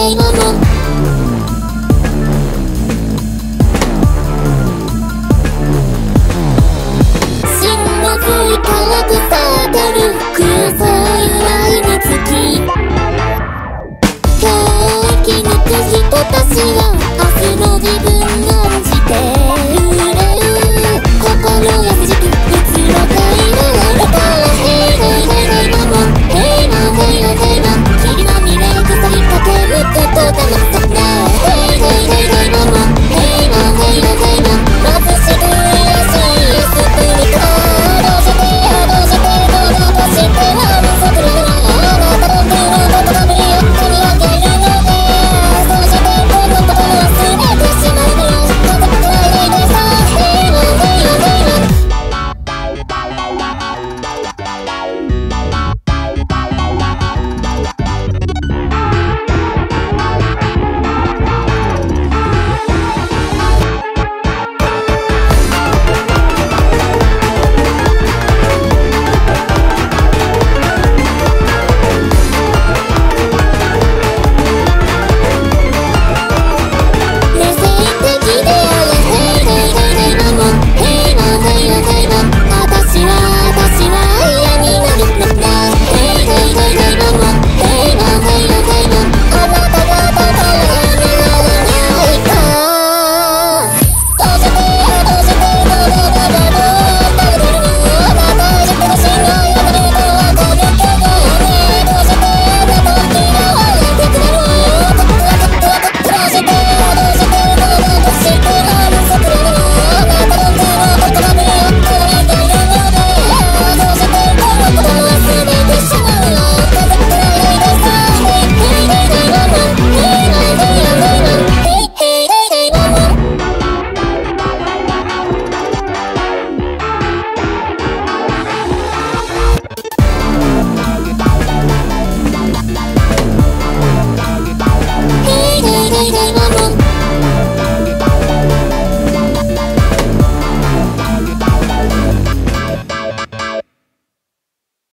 平和も「沈黙い。た」